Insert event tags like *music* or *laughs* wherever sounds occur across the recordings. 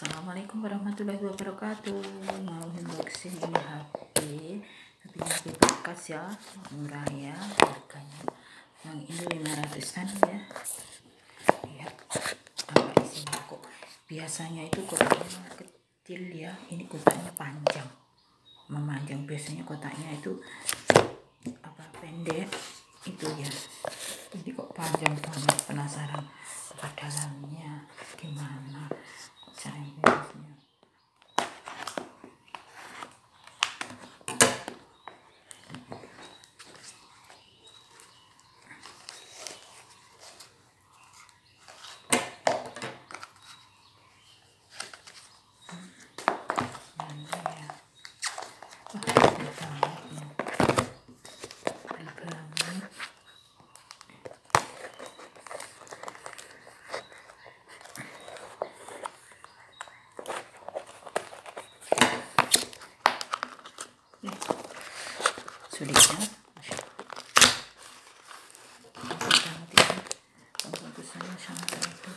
Assalamualaikum warahmatullahi wabarakatuh. Mau unboxing ini HP tapi HP bekas ya murah ya harganya. Yang ini 500an ya. Lihat apa isinya kok. Biasanya itu kotaknya kecil ya ini kotaknya panjang. Memanjang biasanya kotaknya itu apa pendek itu ya. Ini kok panjang banget penasaran apa dalamnya gimana wah tebal banget ya tebal banget Nih, sulitnya Masya Allah. Bagus banget ini. Pembagusannya sangat bagus.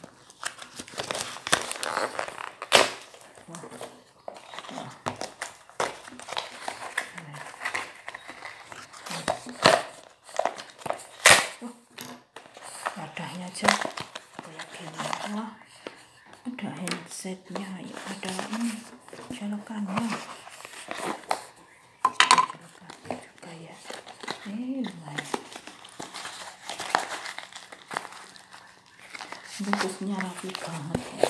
Wah. Wah. Nah. Wah. Wadahnya aja kayak gini. Wah. Ada handsetnya, ada ini. Colokannya juga ya. Lumayan. Bungkusnya rapi banget ya.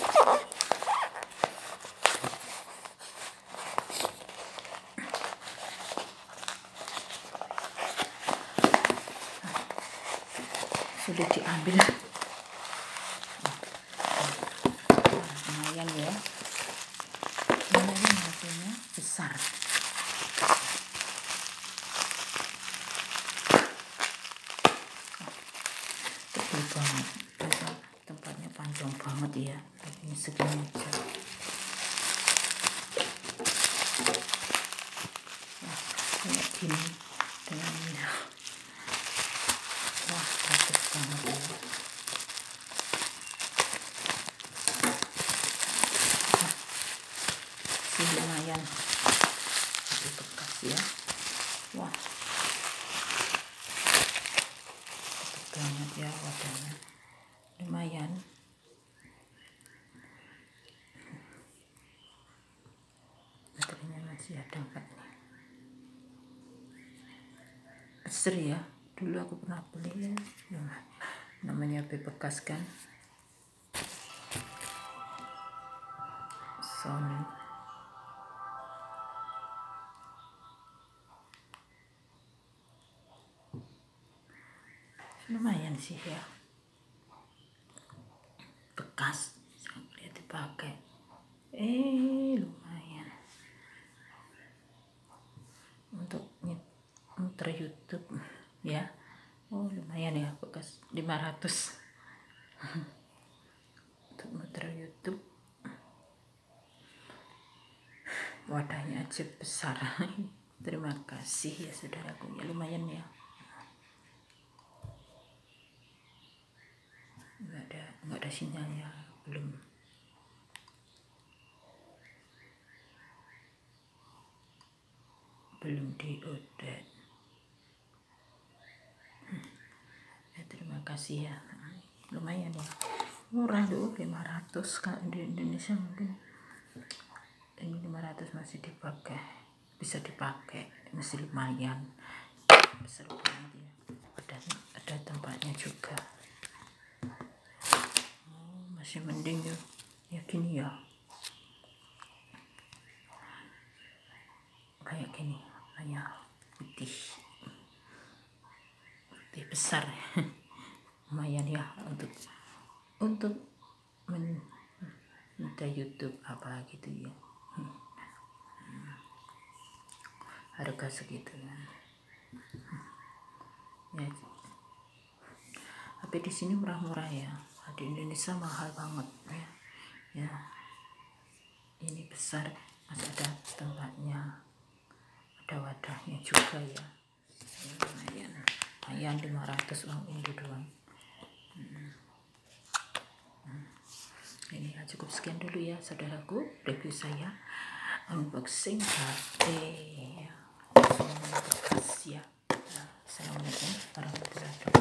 Sudah diambil. Wah, lumayan ya. Lumayan hasilnya besar. Tebal banget. Masa tempatnya panjang banget ya. Ini segini aja. Wah, kayak gini dengan minyak. Wah, bagus banget ya. Wah, sih lumayan. Bekas ya. Wah, banget ya wadahnya. Lumayan. Baterainya masih ada enggak nih? Besar ya. Dulu aku pernah beli ya. Namanya HP bekas kan. Sony. Lumayan sih ya. Bekas. Lihat dipakai. Eh, lumayan. Untuk muter YouTube ya. Oh, lumayan ya bekas 500. *laughs* Untuk muter YouTube. Wadahnya aja besar. *laughs* Terima kasih ya saudaraku. Ya lumayan ya. Enggak ada sinyalnya belum. Belum diupdate. Ya, terima kasih ya. Lumayan ya. Murah loh 500 kalau di Indonesia mungkin ini 500 masih dipakai bisa dipakai masih lumayan besar ya ada ada tempatnya juga masih mending ya. Ya gini ya. Kayak gini hanya putih. Putih besar. *laughs* Lumayan ya untuk untuk men minta YouTube apa gitu ya. Harga segitu ya. Tapi di sini murah-murah ya Indonesia mahal banget ya. Ya ini besar ada tempatnya ada wadahnya juga ya, ya lumayan lumayan 500 uang Indo doang. Ini ya cukup sekian dulu ya saudaraku review saya. Unboxing HP ya. Assalamualaikum warahmatullahi